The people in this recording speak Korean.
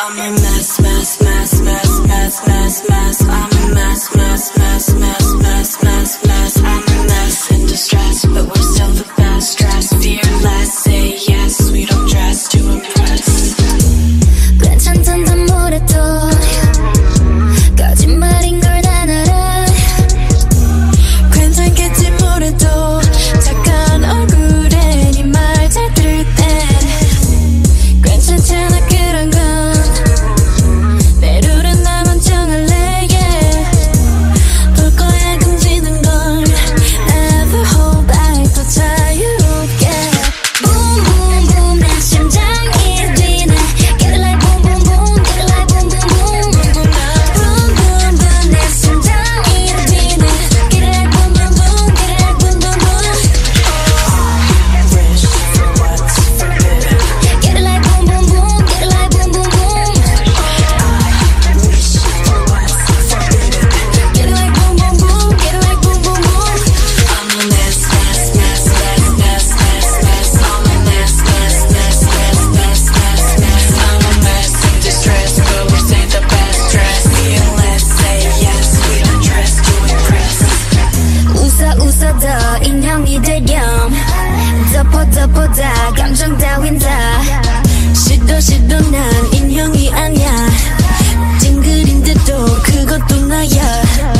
I'm a mess, mess, mess, mess, mess, mess, mess. I'm a mess, mess, mess, mess, mess, mess, mess. I'm a mess in distress, but 보다 보다 감정 다윈 다. 싫어 싫어 난 인형이 아니야. 찡그린데도 그것도 나야.